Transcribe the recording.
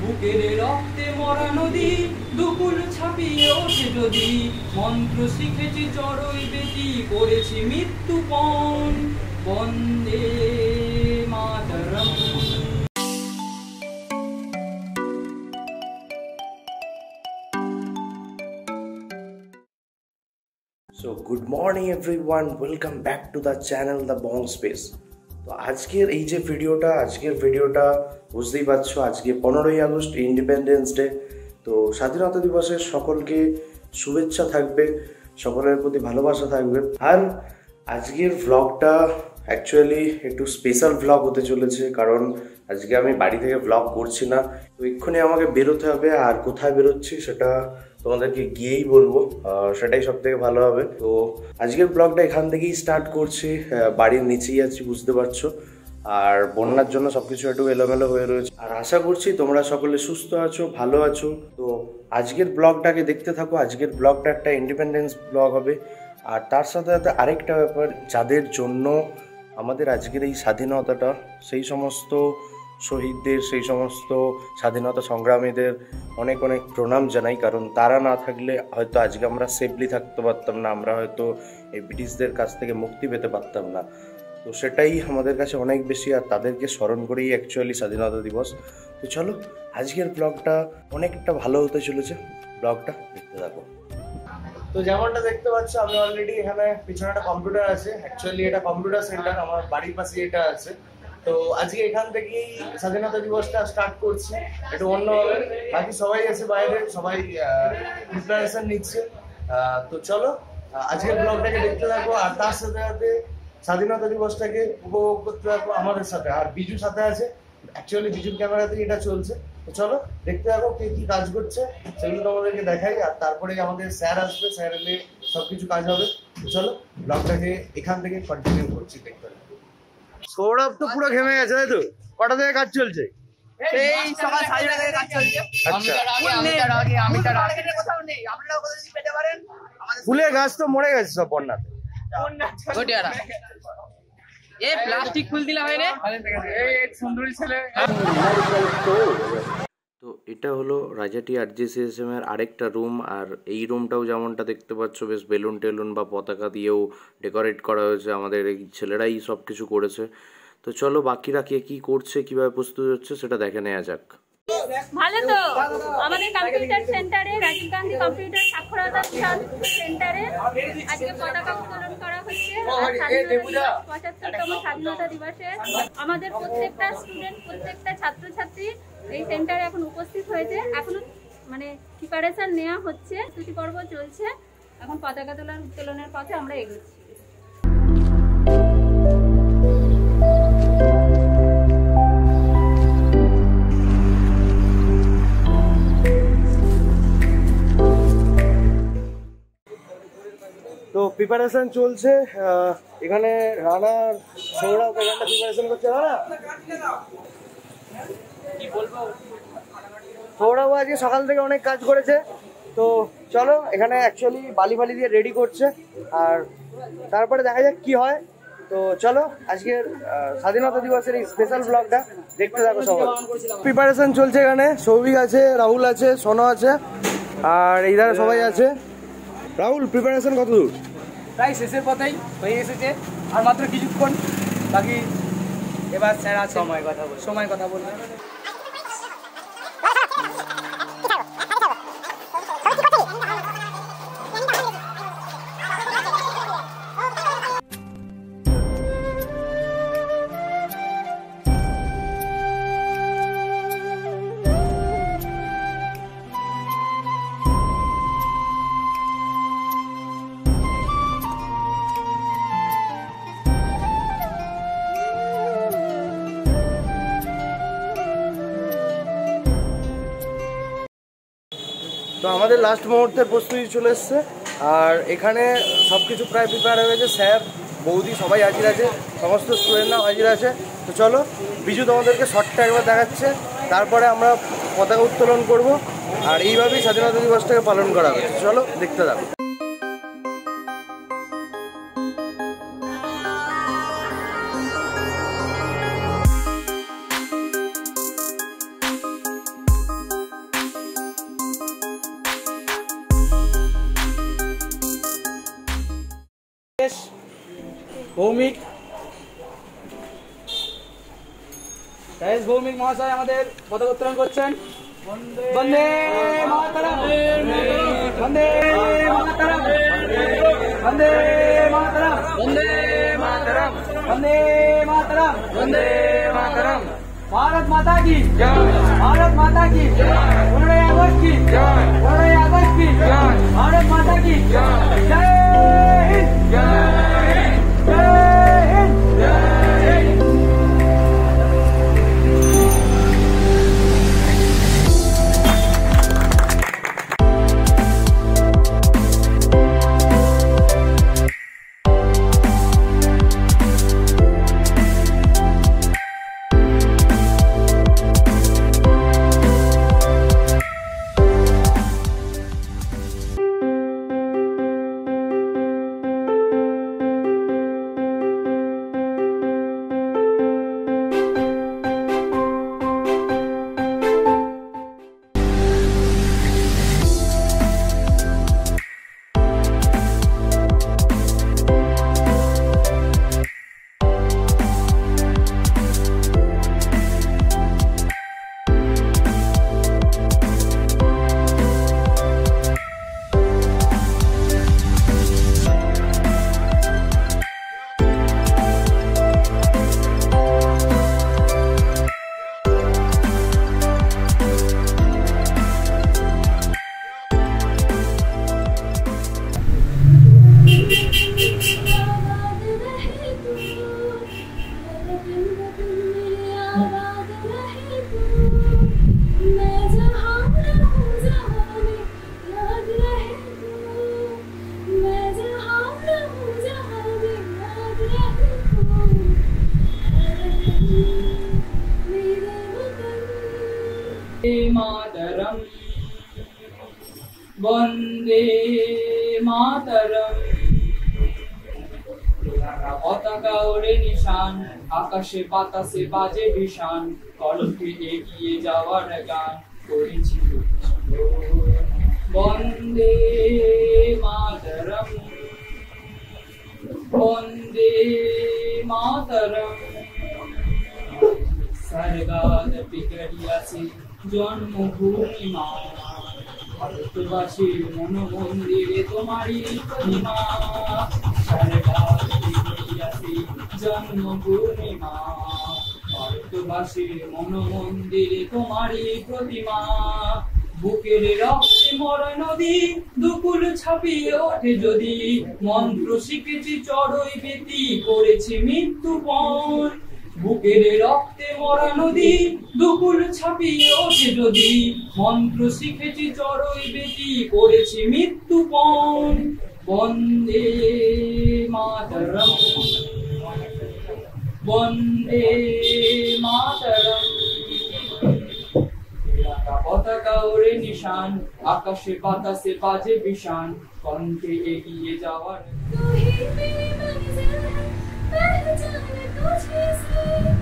বুকের রক্তে মরা নদী, দুকুল ছাপিয়ে ওঠে যদি। মন্ত্র শিখেছি চড়ই বেটি, করেছি মৃত্যু পণ। বন্দে মাতরম। Good morning everyone welcome back to the channel the Bong space তো আজকের এই যে ভিডিওটা, আজকের ভিডিওটা বুঝতেই পারছ, আজকে পনেরোই আগস্ট ইন্ডিপেন্ডেন্স ডে তো স্বাধীনতা দিবসের সকলকে শুভেচ্ছা থাকবে, সকলের প্রতি ভালোবাসা থাকবে। আর আজকের ভ্লগটা অ্যাকচুয়ালি একটু স্পেশাল ভ্লগ হতে চলেছে, কারণ আজকে আমি বাড়ি থেকে ভ্লগ করছি না। তো এক্ষুনি আমাকে বেরোতে হবে, আর কোথায় বেরোচ্ছি সেটা তোমাদেরকে গিয়েই বলব সেটাই সব থেকে ভালো হবে। তো আজকের ব্লগটা এখান থেকেই স্টার্ট করছি। বাড়ির নিচেই আছি, বুঝতে পারছ। আর বন্যার জন্য সবকিছু একটু এলোমেলো হয়ে রয়েছে। আর আশা করছি তোমরা সকলে সুস্থ আছো, ভালো আছো। তো আজকের ব্লগটাকে দেখতে থাকো। আজকের ব্লগটা একটা ইন্ডিপেন্ডেন্স ব্লগ হবে। আর তার সাথে সাথে আরেকটা ব্যাপার, যাদের জন্য আমাদের আজকের এই স্বাধীনতাটা, সেই সমস্ত শহীদদের সেই সমস্ত স্বাধীনতা সংগ্রামীদের অনেক অনেক প্রণাম জানাই, কারণ তারা না থাকলে হয়তো আজকে আমরা সেফলি থাকতে পারতাম না, আমরা হয়তো এই ব্রিটিশদের কাছ থেকে মুক্তি পেতে পারতাম না। তো সেটাই আমাদের কাছে অনেক বেশি, আর তাদেরকে স্মরণ করেই অ্যাকচুয়ালি স্বাধীনতা দিবস। তো চলো, আজকের ব্লগটা অনেকটা ভালো হতে চলেছে। ব্লগটা দেখতে থাকো। তো যেমনটা দেখতে পাচ্ছ, আমি অলরেডি এখানে পিছনে একটা কম্পিউটার আছে। অ্যাকচুয়ালি এটা কম্পিউটার সেন্টার আমার বাড়ির পাশে এটা আছে। তো আজকে এখান থেকেই স্বাধীনতা দিবসটা স্টার্ট করছি। একটু অন্যভাবে বাকি সবাই আছে বাইরে, সবাই প্রিপারেশন নিচ্ছে। তো চলো আজকের ব্লগটাকে দেখতে থাকো, আর তার সাথে সাথে স্বাধীনতা দিবসটাকে উপভোগ করতে থাকো আমাদের সাথে। আর বিজু সাথে আছে। অ্যাকচুয়ালি বিজুর ক্যামেরাতেই এটা চলছে। তো চলো, দেখতে থাকো কে কি কাজ করছে। সেগুলো তোমাদেরকে দেখাই, আর তারপরে আমাদের স্যার আসবে, স্যার এলে সবকিছু কাজ হবে। চলো ব্লগটাকে এখান থেকে কন্টিনিউ করছি, দেখতে। সৌরভ তো পুরো ঘেমে গেছে তাই তো? কটা থেকে কাজ চলছে? এই সকাল সাড়ে থেকে কাজ চলছে। আচ্ছা। আমি তার আগে কোথাও নেই। আপনারা কোথাও যদি পেতে পারেন আমাদের ফুলের গাছ তো মরে গেছে সব বন্যাতে। এ প্লাস্টিক ফুল দিলে হয় রে এই সুন্দরী ছেলে। তো এটা হলো রাজাটি আরজিসিএসএম এর আরেকটা রুম আর এই রুমটাও যেমনটা দেখতে পাচ্ছ বেশ বেলুন টেলুন বা পতাকা দিয়েও ডেকোরেট করা হয়েছে আমাদের এই ছেলেরাই সব কিছু করেছে। তো চলো বাকিরা কে কি করছে কীভাবে প্রস্তুত হচ্ছে সেটা দেখে নেওয়া যাক। ভালো তো? আমাদের কম্পিউটার সেন্টারে রাজীব গান্ধী কম্পিউটার সাক্ষরতা সেন্টারে আজকে পতাকা উত্তোলন করা হচ্ছে পঁচাত্তরতম স্বাধীনতা দিবসে আমাদের প্রত্যেকটা স্টুডেন্ট প্রত্যেকটা ছাত্রছাত্রী এই সেন্টারে এখন উপস্থিত হয়েছে। এখনও মানে প্রিপারেশন নেওয়া হচ্ছে। স্তুতি পর্ব চলছে। এখন পতাকা তোলার উত্তোলনের পথে আমরা এগোচ্ছি। তো প্রিপারেশন চলছে। এখানে রানার সৌরভ এখানটা প্রিপারেশন করছে। রানা? সৌরভ আজকে সকাল থেকে অনেক কাজ করেছে। তো চলো এখানে অ্যাকচুয়ালি বালি বালি দিয়ে রেডি করছে। আর তারপরে দেখা যাক কি হয়। তো চলো আজকের স্বাধীনতা দিবসের এই স্পেশাল ব্লগটা দেখতে থাকো সবাই। প্রিপারেশন চলছে এখানে। সৌভিক আছে রাহুল আছে সোনো আছে আর এই ধারে সবাই আছে। রাহুল প্রিপারেশন কত দূর? প্রায় শেষের পথেই হয়ে এসেছে। আর মাত্র কিছুক্ষণ। বাকি এবার স্যার আছে। সময় কথা বল সময় কথা বলবে তো আমাদের লাস্ট মুহূর্তের প্রস্তুতি চলে এসছে। আর এখানে সব কিছু প্রায় প্রিপেয়ার হয়ে গেছে। স্যার, বৌদি সবাই হাজির আছে। সমস্ত স্টুডেন্টরাও হাজির আছে। তো চলো, বিজু তোমাদেরকে শর্টটা একবার দেখাচ্ছে। তারপরে আমরা পতাকা উত্তোলন করব। আর এইভাবেই স্বাধীনতা দিবসটাকে পালন করা হয়েছে চলো, দেখতে থাকো। ভৌমিক রাজেশ ভৌমিক মহাশয় আমাদের পতাকা উত্তোলন করছেন। বন্দে মাতারাম। বন্দে মাতারাম। বন্দে মাতারাম। বন্দে মাতারাম। বন্দে মাতারাম। বন্দে মাতারাম। भारत माता की भारत माता की पंद्रह अगस्त की। पंद्रह अगस्त की। भारत माता की जय। हिंद। जय हिंद। মাতরম বন্দে মাতরম পতাকা ওরে নিশান, আকাশে বাতাসে বাজে ভীষণ কলকে এগিয়ে যাওয়ার গান করেছি বন্দে মাতরম। বন্দে মাতরম। স্বর্গাদ পিকড়িয়াছে জন্মভূমি মা ভারতবাসীর তোমারই প্রতিমা। তোমারই প্রতিমা বুকের রক্তে মরা নদী, দুকুল ছাপিয়ে ওঠে যদি মন্ত্র শিখেছি চড়ই বেতি করেছি মৃত্যু পণ বুকের রক্তে মরা নদী, দুকুল ছাপিয়ে ওঠে যদি। মন্ত্র শিখেছি চড়ই বেতি করেছি মৃত্যু পণ। বন্দে মাতরম। বন্দে মাতরম। পতাকা ওরে নিশান, আকাশে বাতাসে বাজে বিশান কণ্ঠে এগিয়ে যাওয়ার time it goes crazy.